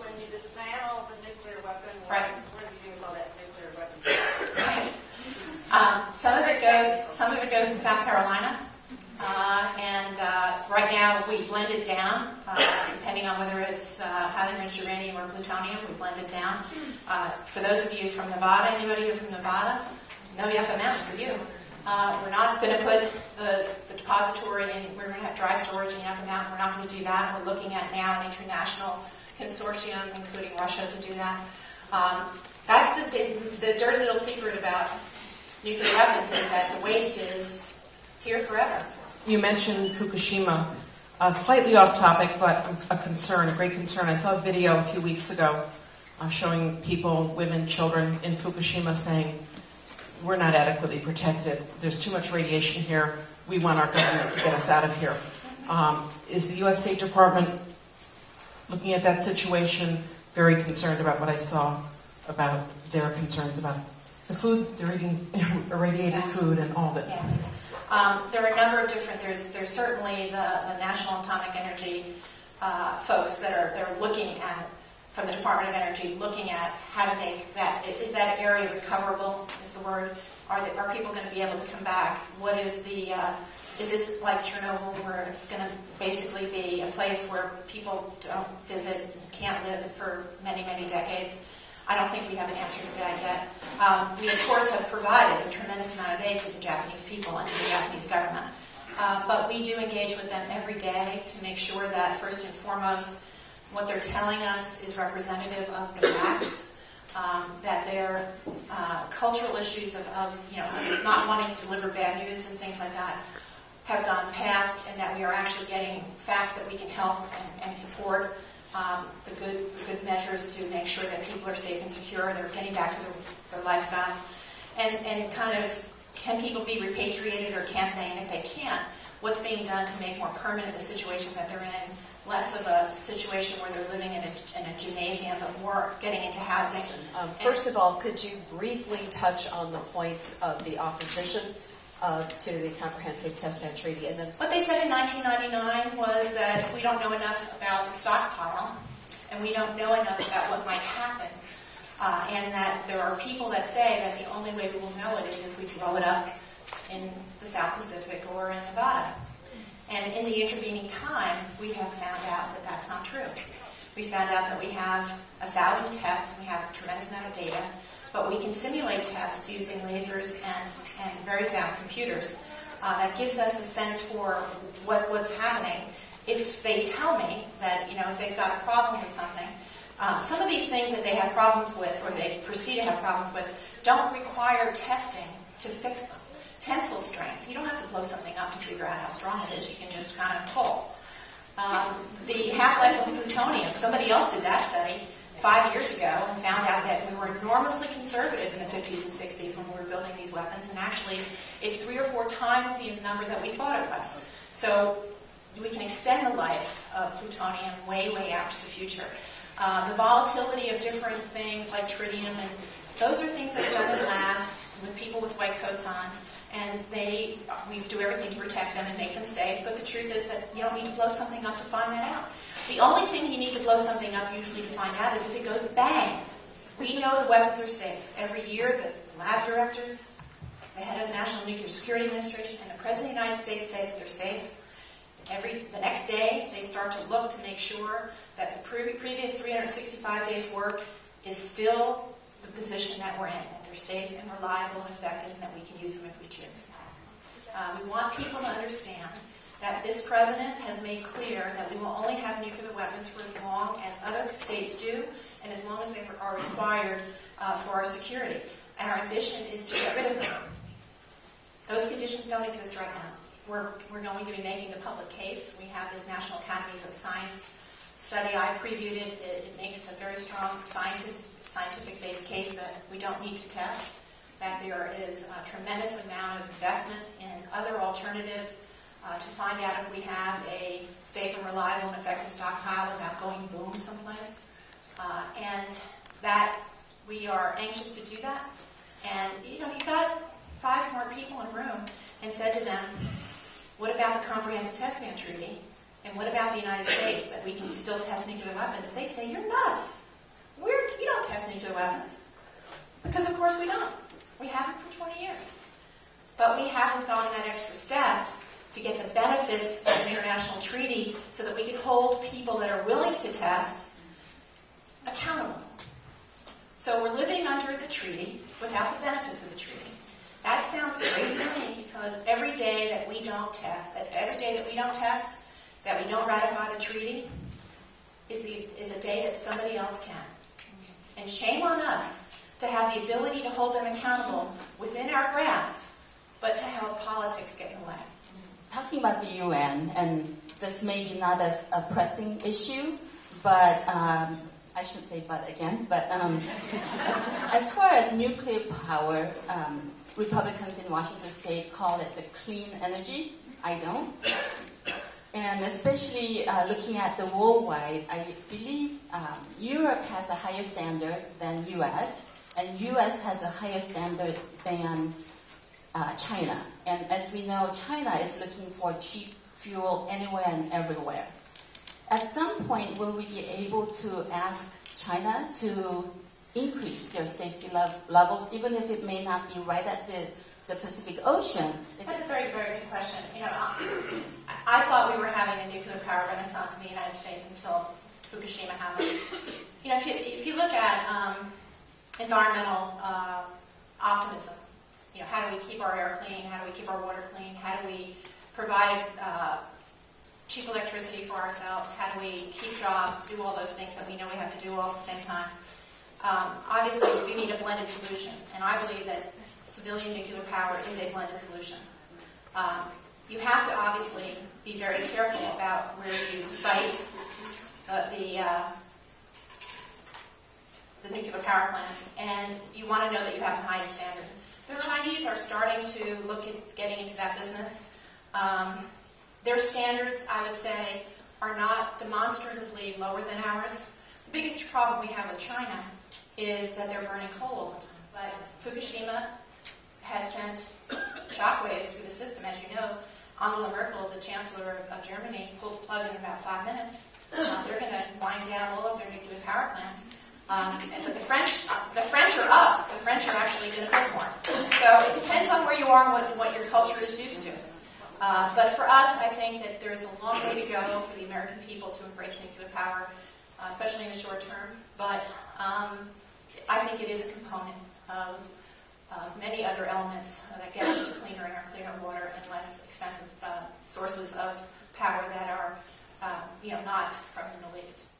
when you dismantle the nuclear weapon, what, Right. what do you do with all that nuclear weapons? Right. Um, some of it goes, some of it goes to South Carolina, uh, and uh, right now we blend it down, uh, depending on whether it's uh, highly enriched uranium or plutonium. We blend it down. Uh, for those of you from Nevada, anybody here from Nevada? No Yucca Mountain for you. Uh, we're not going to put the, the depository in. We're going to have dry storage in Yucca Mountain. We're not going to do that. We're looking at now an international consortium, including Russia, to do that. Um, that's the, the dirty little secret about nuclear weapons is that the waste is here forever. You mentioned Fukushima. Uh, slightly off topic, but a concern, a great concern. I saw a video a few weeks ago uh, showing people, women, children in Fukushima saying, We're not adequately protected. There's too much radiation here. We want our government to get us out of here. Um, is the U.S. State Department looking at that situation very concerned about what I saw about their concerns about the food they're eating, irradiated Yeah. food, and all that? Yeah. Um, there are a number of different. There's there's certainly the, the National Atomic Energy uh, folks that are they're looking at from the Department of Energy looking at how to make that is that area recoverable is the word. Are they, are people going to be able to come back? What is the uh, is this like Chernobyl where it's going to basically be a place where people don't visit, can't live for many many decades? I don't think we have an answer to that yet. Um, we, of course, have provided a tremendous amount of aid to the Japanese people and to the Japanese government. Uh, but we do engage with them every day to make sure that, first and foremost, what they're telling us is representative of the facts. Um, that their uh, cultural issues of, of, you know, not wanting to deliver bad news and things like that have gone past, and that we are actually getting facts that we can help and, and support um, the good the good measures to make sure that people are safe and secure. They're getting back to their, their lifestyles, and and kind of can people be repatriated or can't they? And if they can't, what's being done to make more permanent the situation that they're in? Less of a situation where they're living in a, in a gymnasium, but more getting into housing. Um, First of all, could you briefly touch on the points of the opposition uh, to the Comprehensive Test Ban Treaty? And then, What they said in 1999 was that we don't know enough about the stockpile, and we don't know enough about what might happen, uh, and that there are people that say that the only way we will know it is if we blow it up in the South Pacific or in Nevada. And in the intervening time, we have found out that that's not true. We found out that we have a thousand tests, we have a tremendous amount of data, but we can simulate tests using lasers and, and very fast computers. Uh, that gives us a sense for what, what's happening. If they tell me that, you know, if they've got a problem with something, uh, some of these things that they have problems with or they foresee to have problems with don't require testing to fix them. Tensile strength, you don't have to blow something up to figure out how strong it is, you can just kind of pull. Um, the half-life of plutonium, somebody else did that study five years ago and found out that we were enormously conservative in the 50s and 60s when we were building these weapons, and actually it's three or four times the number that we thought it was. So we can extend the life of plutonium way, way out to the future. Uh, the volatility of different things like tritium, and those are things that are done in labs with people with white coats on and they we do everything to protect them and make them safe. But the truth is that you don't need to blow something up to find that out. The only thing you need to blow something up usually to find out is if it goes bang. We know the weapons are safe. Every year, the lab directors, the head of the National Nuclear Security Administration, and the President of the United States say that they're safe. Every the next day, they start to look to make sure that the pre- previous 365 days' work is still the position that we're in, that they're safe and reliable and effective, and that we can use them if we choose. Uh, we want people to understand that this president has made clear that we will only have nuclear weapons for as long as other states do, and as long as they are required uh, for our security. And our ambition is to get rid of them. Those conditions don't exist right now. We're, we're going to be making the public case. We have this National Academies of Science study. I previewed it. It, it makes a very strong scientific, scientific-based case that we don't need to test, that there is a tremendous amount of investment in other alternatives uh, to find out if we have a safe and reliable and effective stockpile without going boom someplace. Uh, and that we are anxious to do that. And, you know, if you got five smart people in a room and said to them, what about the Comprehensive Test Ban Treaty? and what about the United States that we can still test nuclear weapons, they'd say, you're nuts. We're, we don't test nuclear weapons. Because of course we don't. We haven't for 20 years. But we haven't gone that extra step to get the benefits of an international treaty so that we can hold people that are willing to test accountable. So we're living under the treaty without the benefits of the treaty. That sounds crazy to me because every day that we don't test, that every day that we don't test, that we don't ratify the treaty, is, the, is a day that somebody else can. And shame on us to have the ability to hold them accountable within our grasp, but to have politics get in the way. Talking about the UN, and this may be not as a pressing issue, but um, I should say but again, but um, as far as nuclear power, um, Republicans in Washington state call it the clean energy. I don't. And especially uh, looking at the worldwide, I believe um, Europe has a higher standard than U.S., and U.S. has a higher standard than uh, China. And as we know, China is looking for cheap fuel anywhere and everywhere. At some point, will we be able to ask China to increase their safety lev- levels, even if it may not be right at the, the Pacific Ocean? That's a very, very good question. You know, I, I thought we were having a nuclear power renaissance in the United States until Fukushima happened. You know, if you, if you look at um, environmental uh, optimism, you know, how do we keep our air clean? How do we keep our water clean? How do we provide uh, cheap electricity for ourselves? How do we keep jobs? Do all those things that we know we have to do all at the same time. Um, obviously, we need a blended solution, and I believe that civilian nuclear power is a blended solution. Um, you have to obviously be very careful about where you site the, the, uh, the nuclear power plant, and you want to know that you have the highest standards. The Chinese are starting to look at getting into that business. Um, their standards, I would say, are not demonstrably lower than ours. The biggest problem we have with China is that they're burning coal all the time. But Fukushima has sent shockwaves through the system. As you know, Angela Merkel, the Chancellor of Germany, pulled the plug in about five minutes. Uh, they're going to wind down all of their nuclear power plants. Um, but the French, uh, the French are up. The French are actually going to build more. So it depends on where you are and what, what your culture is used to. Uh, but for us, I think that there's a long way to go for the American people to embrace nuclear power, uh, especially in the short term. But um, I think it is a component of uh, many other elements that get us to cleaner air, cleaner water, and less expensive uh, sources of power that are, uh, you know, not from the Middle East.